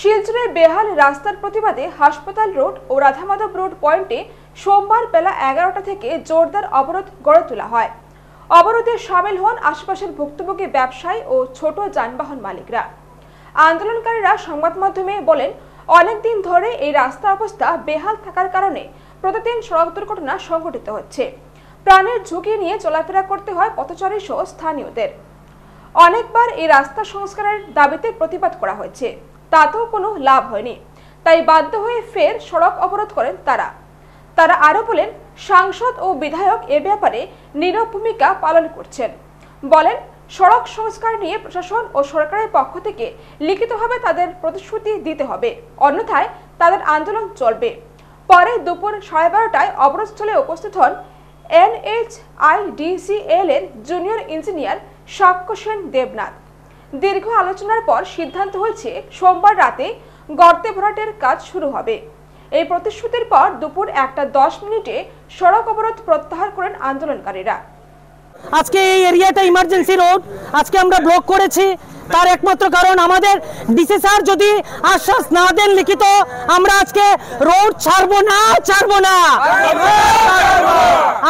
শিলচরে বেহাল রাস্তার প্রতিবাদে হাসপাতাল রোড ও রাধামাধব রোড পয়েন্টে সোমবার বেলা এগারোটা থেকে জোরদার অবরোধ গড়ে তোলা হয়। অবরোধে সামিল হন আশপাশের ভুক্তভোগী ব্যবসায়ী ও ছোট যানবাহন মালিকরা। আন্দোলনকারীরা সংবাদ মাধ্যমে বলেন অনেকদিন ধরে এই রাস্তা অবস্থা বেহাল থাকার কারণে প্রতিদিন সড়ক দুর্ঘটনা সংঘটিত হচ্ছে। প্রাণের ঝুঁকি নিয়ে চলাফেরা করতে হয় পথচারী সহ স্থানীয়দের। অনেকবার এই রাস্তা সংস্কারের দাবিতে প্রতিবাদ করা হয়েছে। তাতেও কোনো লাভ হয়নি। তাই বাধ্য হয়ে ফের সড়ক অবরোধ করেন তারা। তারা আরও বলেন, সাংসদ ও বিধায়ক এ ব্যাপারে নীরব ভূমিকা পালন করছেন। বলেন, সড়ক সংস্কার নিয়ে প্রশাসন ও সরকারের পক্ষ থেকে লিখিতভাবে তাদের প্রতিশ্রুতি দিতে হবে। অন্যথায় তাদের আন্দোলন চলবে। পরে দুপুর সাড়ে বারোটায় অবরোধস্থলে উপস্থিত হন এনএইচআইডিসিএল এর জুনিয়র ইঞ্জিনিয়ার সাক্ষ্য সেন দেবনাথ। দীর্ঘ আলোচনার পর সিদ্ধান্ত হয়েছে সোমবার রাতে গর্তে ভরাটের কাজ শুরু হবে। এই প্রতিশ্রুতির পর দুপুর একটা দশ মিনিটে সড়ক অবরোধ প্রত্যাহার করেন আন্দোলনকারীরা। আজকে এই এরিয়াটা ইমার্জেন্সি রোড আজকে আমরা ব্লক করেছি। তার একমাত্র কারণ আমাদের ডিসি স্যার যদি আশ্বাস না দেন লিখিত, আমরা আজকে রোড ছাড়বো না ছাড়বো না।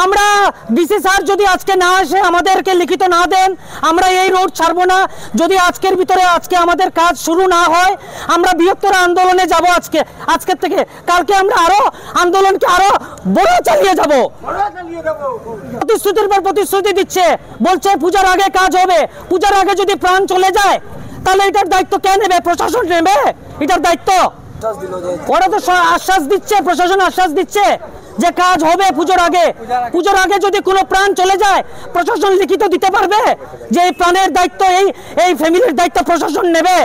আমরা ডিসি স্যার যদি আজকে না আসে, আমাদেরকে লিখিত না দেন, আমরা এই রোড ছাড়বো না। যদি আজকের ভিতরে আজকে আমাদের কাজ শুরু না হয়, আমরা বৃহত্তর আন্দোলনে যাব আজকে, আজকের থেকে। কালকে আমরা আরও আন্দোলনকে আরও বড় চালিয়ে যাব। প্রতিশ্রুতির পর প্রতিশ্রুতি দিচ্ছে। বলছে, পূজার আগে কাজ হবে। পূজার আগে যদি প্রাণ চলে যায়, তাহলে এটার দায়িত্ব কে নেবে? প্রশাসন নেবে? এটার দায়িত্ব? ওরা তো আশ্বাস দিচ্ছে, প্রশাসন আশ্বাস দিচ্ছে। যে কাজ হবে পুজোর আগে। পুজোর আগে। যদি কোনো প্রাণ চলে যায় প্রশাসন লিখিত দিতে পারবে যে এই প্রাণের দায়িত্ব এই এই ফ্যামিলির দায়িত্ব প্রশাসন নেবে।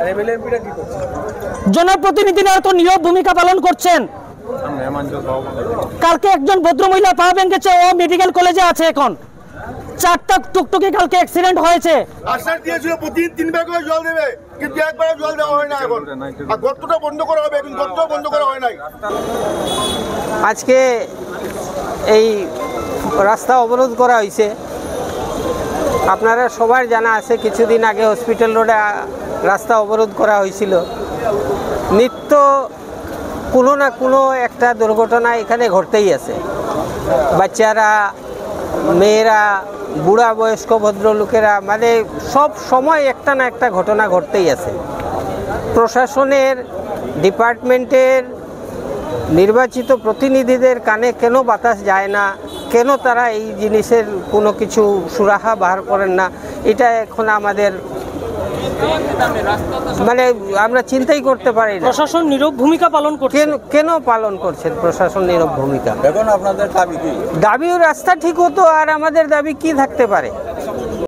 আর এমএলএ এমপিটা কি করছে? জনপ্রতিনিধিরা তো নীরব ভূমিকা পালন করছেন। কালকে একজন ভদ্রমহিলা পা ভেঙেছে ও মেডিকেল কলেজে আছে এখন। চারটা টুকটুকি কালকে অ্যাক্সিডেন্ট হয়েছে। আশ্বাস দিয়েছিল প্রতিদিন তিনবার করে জল দেবে। কিন্তু একবার জল দেওয়া হয় না এখন। আর গর্তটা বন্ধ করা হবে কিন্তু গর্তটা বন্ধ করা হয় নাই। আজকে এই রাস্তা অবরোধ করা হয়েছে। আপনারা সবার জানা আছে, কিছুদিন আগে হসপিটাল রোডে রাস্তা অবরোধ করা হয়েছিল। নিত্য কোনো না কোনো একটা দুর্ঘটনা এখানে ঘটতেই আছে। বাচ্চারা, মেয়েরা বুড়া বয়স্ক ভদ্রলোকেরা মানে সব সময় একটা না একটা ঘটনা ঘটতেই আছে। প্রশাসনের, ডিপার্টমেন্টের, নির্বাচিত প্রতিনিধিদের কানে কেন বাতাস যায় না? কেন তারা এই জিনিসের কোনো কিছু সুরাহা বার করেন না? এটা এখন আমাদের মানে আমরা চিন্তাই করতে পারি না। প্রশাসন নীরব ভূমিকা পালন করছে। কেন পালন করছেন প্রশাসন নীরব ভূমিকা? এখন আপনাদের দাবি কি? দাবি রাস্তা ঠিক হতো আর আমাদের দাবি কি থাকতে পারে?